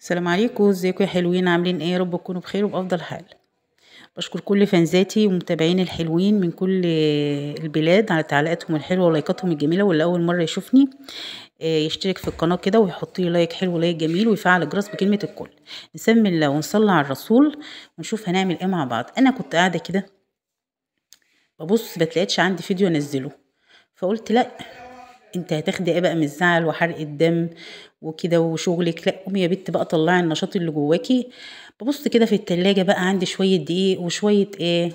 السلام عليكم ازيكم يا حلوين؟ عاملين إيه؟ يا رب تكونوا بخير وبأفضل حال. بشكر كل fans اتي ومتابعين الحلوين من كل البلاد على تعليقاتهم الحلوة و likes اتهم الجميلة واللي أول مرة يشوفني آه، يشترك في القناة كده ويحط لي like حلو like جميل ويفعل الجرس بكلمة الكل. نسمي الله ونصلي على الرسول ونشوف هنعمل إيه مع بعض. أنا كنت قاعدة كده ببص بتلاقيتش عندي فيديو أنزله فقلت لأ انت هتاخدي إيه بقى من الزعل وحرق الدم وكده وشغلك. لا قومي يا بنت بقى طلعي النشاط اللي جواكي. ببص كده في التلاجة بقى عندي شوية دقيق وشوية إيه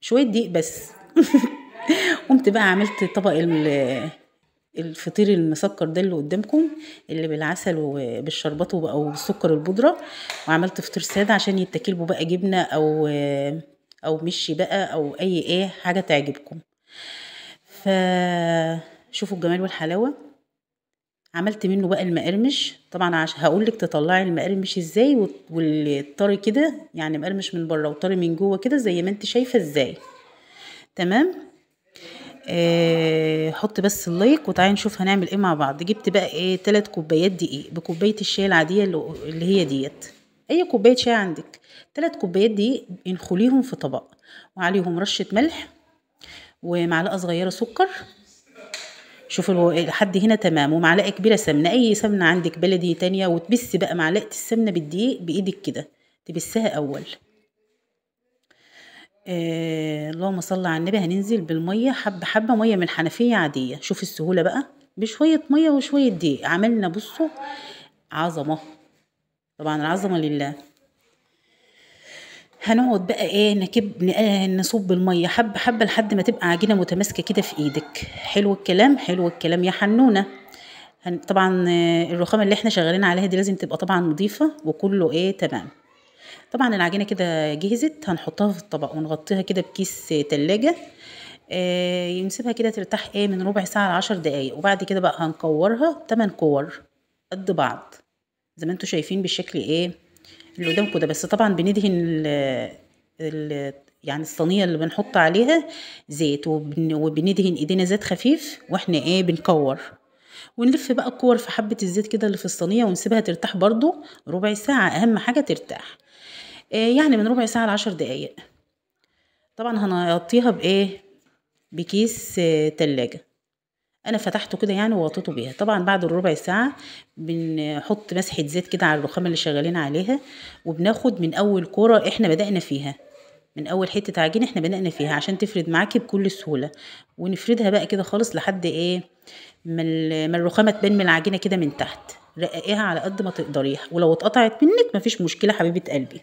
شوية دقيق بس. قمت بقى عملت طبق ال- الفطير المسكر ده اللي قدامكم اللي بالعسل وبالشربات وب- أو بالسكر البودرة. وعملت فطير سادة عشان يتاكل بقى جبنة أو أو مشي بقى أو أي إيه حاجة تعجبكم. فشوفوا الجمال والحلاوة. عملت منه بقى المقرمش. طبعا هقولك تطلعي المقرمش إزاي والطري كده يعني مقرمش من بره وطري من جوه كده زي ما أنت شايفة إزاي. تمام؟ آه حط بس اللايك وتعالي نشوف هنعمل إيه مع بعض. جبت بقى إيه تلات كوبايات دقيق بكوباية الشاي العادية اللي اللي هي ديت. أي كوباية شاي عندك. تلات كوبايات دقيق انخليهم في طبق وعليهم رشة ملح ومعلقة صغيرة سكر شوفوا الو- لحد هنا تمام ومعلقه كبيرة سمنة أي سمنة عندك بلدي تانية وتبسي بقى معلقة السمنة بالدقيق بإيدك كده تبسها أول. آه اللهم صل على النبي هننزل بالمية حبة حبة مية من الحنفيه عادية. شوف السهولة بقى بشوية مية وشوية دقيق. عملنا بصوا عظمة. طبعا العظمة لله. هنقعد بقى إيه نكب آه، نصب الميه حبه حبه لحد ما تبقى عجينة متماسكة كده في إيدك. حلو الكلام حلو الكلام يا حنونة. طبعا آه، الرخامه اللي إحنا شغالين عليها دي لازم تبقى طبعا نظيفة وكله إيه تمام. طبعا العجينة كده جهزت هنحطها في الطبق ونغطيها كده بكيس تلاجة. آه نسيبها كده ترتاح إيه من ربع ساعة لعشر دقايق. وبعد كده بقى هنكورها تمن كور قد بعض. زي ما أنتوا شايفين بالشكل إيه اللي قدامكم ده. بس طبعا بندهن ال ال يعني الصينية اللي بنحط عليها زيت وبن وبندهن إيدينا زيت خفيف وإحنا إيه بنكور. ونلف بقى الكور في حبة الزيت كده اللي في الصينية ونسيبها ترتاح برضو ربع ساعة. أهم حاجة ترتاح. إيه يعني من ربع ساعة لعشر دقايق. طبعا هنغطيها بإيه؟ بكيس آه، تلاجة. أنا فتحته كده يعني وغطيته بيها. طبعا بعد الربع ساعة بنحط مسحة زيت كده على الرخامة اللي شغالين عليها وبناخد من أول كورة إحنا بدأنا فيها. من أول حتة عجينة إحنا بدأنا فيها عشان تفرد معاكي بكل سهولة. ونفردها بقى كده خالص لحد إيه؟ ما ال- ما الرخامة تبان من العجينة كده من تحت. رققيها على قد ما تقدريها. ولو اتقطعت منك مفيش مشكلة حبيبة قلبي.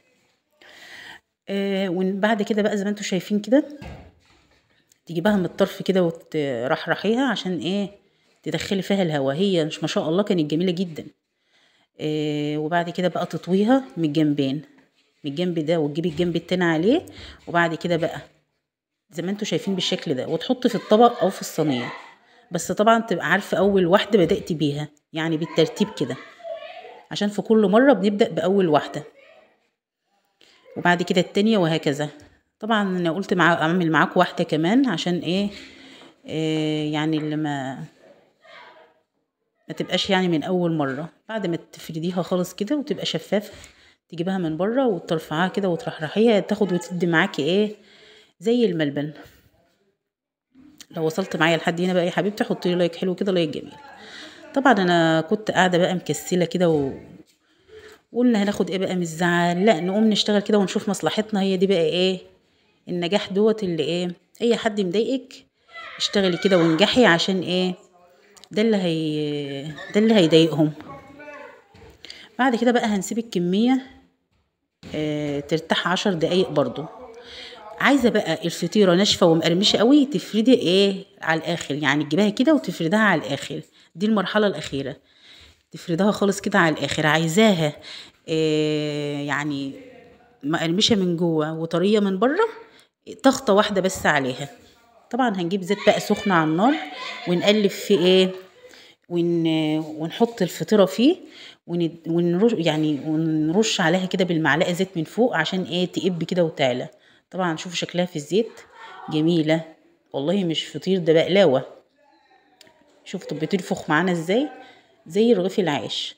آه وبعد كده بقى زي ما أنتوا شايفين كده تجيبها من الطرف كده وترحرحيها عشان إيه تدخلي فيها الهواء. هي مش ما شاء الله كانت جميلة جدا. إيه وبعد كده بقى تطويها من الجنبين. من الجنب ده وتجيبي الجنب التاني عليه وبعد كده بقى زي ما أنتوا شايفين بالشكل ده وتحطي في الطبق أو في الصينية. بس طبعا تبقى عارفة أول واحدة بدأتي بيها يعني بالترتيب كده. عشان في كل مرة بنبدأ بأول واحدة. وبعد كده التانية وهكذا. طبعا أنا قلت مع أعمل معاكم واحدة كمان عشان إيه, إيه يعني اللي ما ما تبقاش يعني من أول مرة. بعد ما تفرديها خالص كده وتبقى شفافه تجيبها من بره وترفعها كده وترحرحيها تاخد وتدي معاكي إيه زي الملبن. لو وصلت معايا لحد هنا بقى يا حبيبتي حطي like حلو كده like جميل. طبعا أنا كنت قاعدة بقى مكسلة كده و... وقلنا هناخد إيه بقى من الزعل لا نقوم نشتغل كده ونشوف مصلحتنا هي دي بقى إيه النجاح دوت اللي إيه أي حد مضايقك اشتغلي كده وانجحي عشان إيه ده اللي هي ده اللي هيضايقهم. بعد كده بقى هنسيب الكمية آه ترتاح عشر دقايق برضو. عايزة بقى الفطيرة ناشفة ومقرمشة قوي تفردي إيه على الآخر يعني تجيبها كده وتفردها على الآخر. دي المرحلة الأخيرة. تفردها خالص كده على الآخر. عايزاها إيه يعني مقرمشة من جوه وطرية من بره تخطة واحدة بس عليها. طبعا هنجيب زيت بقى سخن على النار ونقلب فيه إيه؟ ون... ونحط الفطيرة فيه ون... ونرش يعني ونرش عليها كده بالمعلقة زيت من فوق عشان إيه؟ تقب كده وتعلى. طبعا شوفوا شكلها في الزيت. جميلة. والله مش فطير ده بقلاوة. شوفوا بتنفخ معانا إزاي؟ زي رغيف العيش.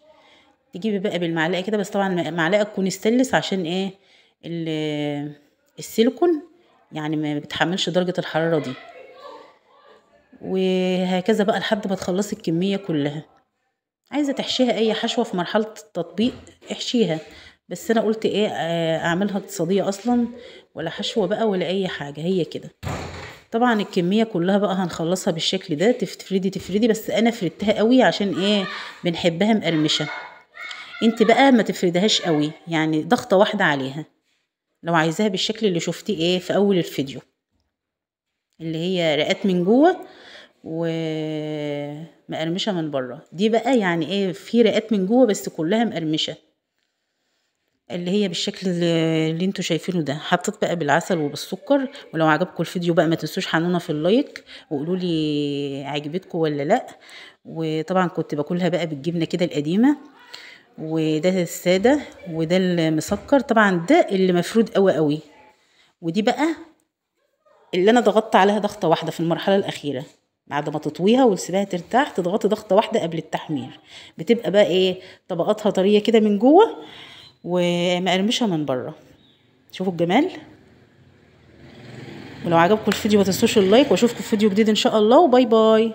تجيبي بقى بالمعلقة كده بس طبعا معلقة تكون ستانلس عشان إيه؟ ال- السيليكون. يعني ما بتحملش درجة الحرارة دي. وهكذا بقى لحد ما تخلصي الكمية كلها. عايزة تحشيها أي حشوة في مرحلة التطبيق احشيها. بس أنا قلت إيه آه، أعملها اقتصادية أصلا ولا حشوة بقى ولا أي حاجة هي كده. طبعا الكمية كلها بقى هنخلصها بالشكل ده تف- تفردي تفردي بس أنا فردتها قوي عشان إيه بنحبها مقرمشة. أنت بقى ما تفردهاش قوي يعني ضغطة واحدة عليها. لو عايزاها بالشكل اللي شفتيه إيه في أول الفيديو. اللي هي رقات من جوه ومقرمشة من بره. دي بقى يعني إيه في رقات من جوه بس كلها مقرمشة. اللي هي بالشكل اللي أنتوا شايفينه ده. حطيت بقى بالعسل وبالسكر ولو عجبكم الفيديو بقى ما تنسوش حنونا في اللايك وقولوا لي عجبتكم ولا لأ. وطبعا كنت باكلها بقى بالجبنة كده القديمة. وده السادة وده المسكر. طبعا ده اللي مفرود قوي قوي. ودي بقى اللي أنا ضغطت عليها ضغطة واحدة في المرحلة الأخيرة. بعد ما تطويها وتسيبها ترتاح تضغطي ضغطة واحدة قبل التحمير. بتبقى بقى إيه؟ طبقاتها طرية كده من جوه ومقرمشة من بره. شوفوا الجمال. ولو عجبكم الفيديو ما تنسوش ال like وأشوفكم في فيديو جديد إن شاء الله. و bye bye.